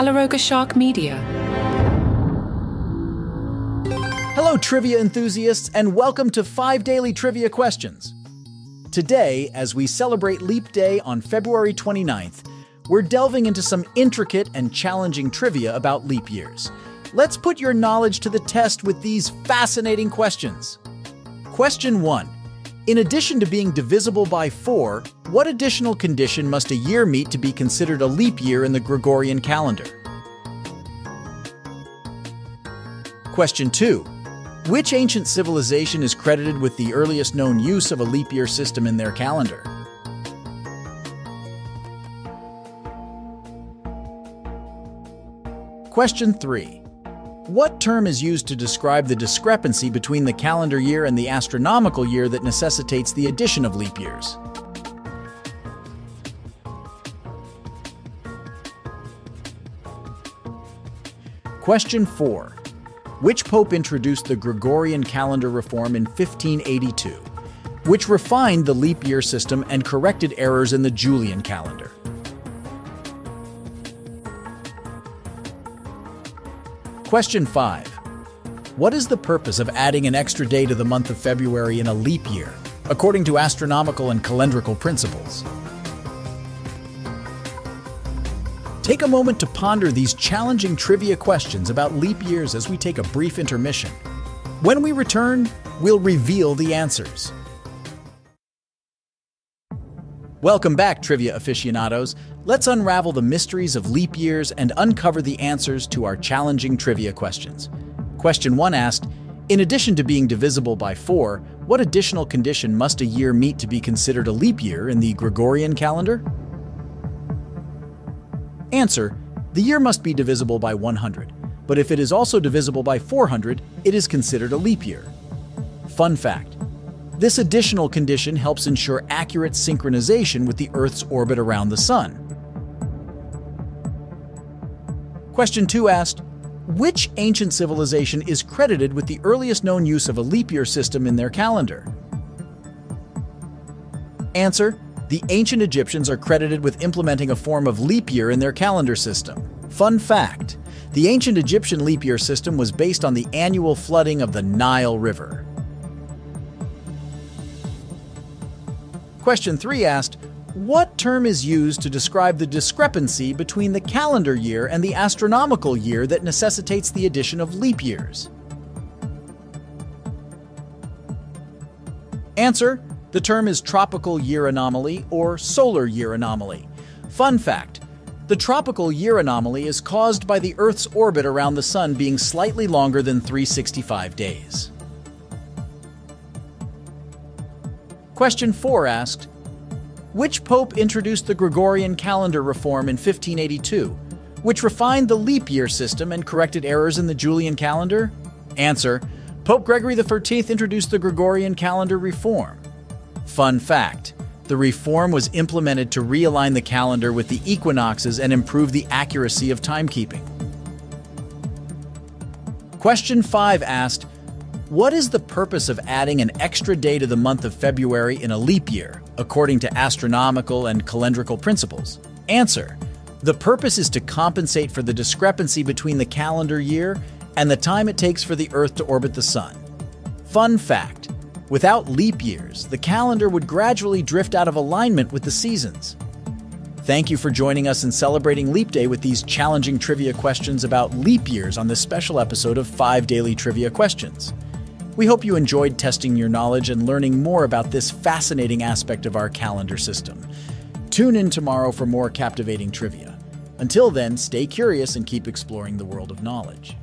Caloroga Shark Media. Hello, trivia enthusiasts, and welcome to 5 Daily Trivia Questions. Today, as we celebrate Leap Day on February 29th, we're delving into some intricate and challenging trivia about leap years. Let's put your knowledge to the test with these fascinating questions. Question 1 in addition to being divisible by 4, what additional condition must a year meet to be considered a leap year in the Gregorian calendar? Question 2. Which ancient civilization is credited with the earliest known use of a leap year system in their calendar? Question 3. What term is used to describe the discrepancy between the calendar year and the astronomical year that necessitates the addition of leap years? Question 4. Which pope introduced the Gregorian calendar reform in 1582, which refined the leap year system and corrected errors in the Julian calendar? Question 5. What is the purpose of adding an extra day to the month of February in a leap year, according to astronomical and calendrical principles? Take a moment to ponder these challenging trivia questions about leap years as we take a brief intermission. When we return, we'll reveal the answers. Welcome back, trivia aficionados. Let's unravel the mysteries of leap years and uncover the answers to our challenging trivia questions. Question 1 asked, in addition to being divisible by 4, what additional condition must a year meet to be considered a leap year in the Gregorian calendar? Answer, the year must be divisible by 100, but if it is also divisible by 400, it is considered a leap year. Fun fact, this additional condition helps ensure accurate synchronization with the Earth's orbit around the Sun. Question 2 asked, which ancient civilization is credited with the earliest known use of a leap year system in their calendar? Answer, the ancient Egyptians are credited with implementing a form of leap year in their calendar system. Fun fact, the ancient Egyptian leap year system was based on the annual flooding of the Nile River. Question 3 asked, what term is used to describe the discrepancy between the calendar year and the astronomical year that necessitates the addition of leap years? Answer, the term is tropical year anomaly or solar year anomaly. Fun fact, the tropical year anomaly is caused by the Earth's orbit around the Sun being slightly longer than 365 days. Question 4 asked, which pope introduced the Gregorian calendar reform in 1582, which refined the leap year system and corrected errors in the Julian calendar? Answer, Pope Gregory XIII introduced the Gregorian calendar reform. Fun fact, the reform was implemented to realign the calendar with the equinoxes and improve the accuracy of timekeeping. Question 5 asked, what is the purpose of adding an extra day to the month of February in a leap year, according to astronomical and calendrical principles? Answer The purpose is to compensate for the discrepancy between the calendar year and the time it takes for the Earth to orbit the Sun. Fun fact without leap years, the calendar would gradually drift out of alignment with the seasons. Thank you for joining us in celebrating Leap Day with these challenging trivia questions about leap years on this special episode of 5 Daily Trivia Questions. We hope you enjoyed testing your knowledge and learning more about this fascinating aspect of our calendar system. Tune in tomorrow for more captivating trivia. Until then, stay curious and keep exploring the world of knowledge.